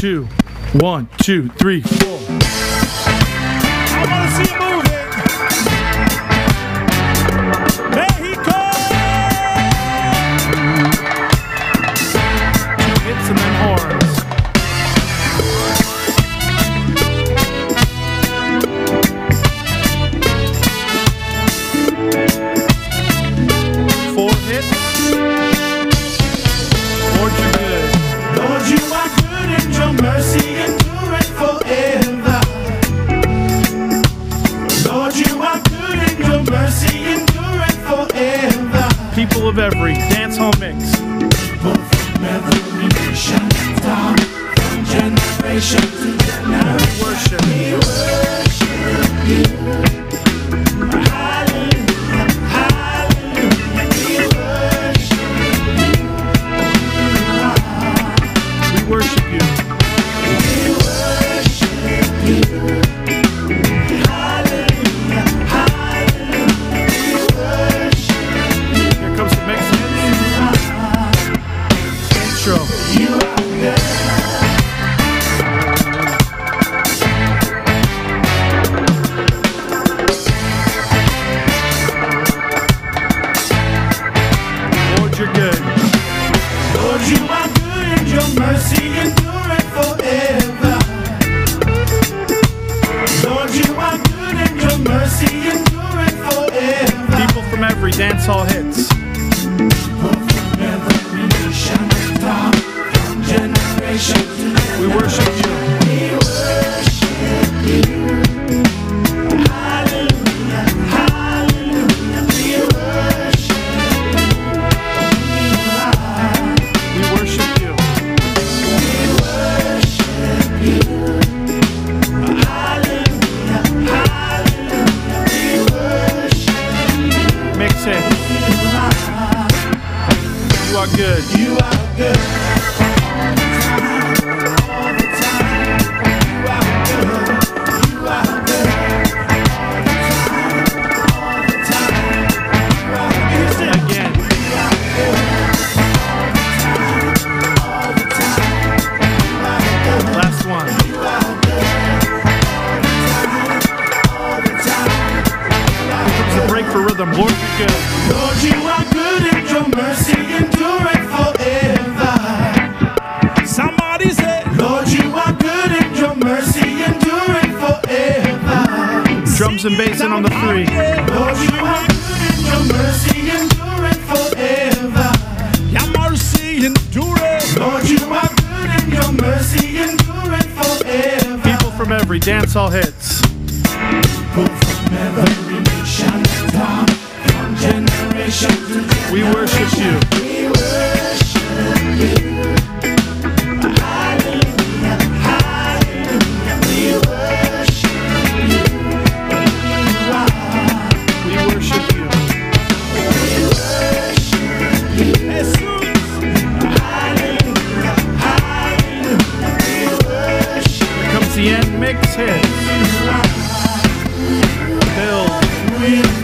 two, one, two, three, four. I want to see you move it. Mexico! Hits and then horns. Of every dance hall mix. Generation. Forever. People from every dance hall hits. You are good. You are good. Drums and bass in on the three. Lord, you are good and your mercy endureth forever. Your mercy endureth. Lord, you are good and your mercy endureth forever. People from every dance hall hits. We worship you. Mix and Mixheads. Bill.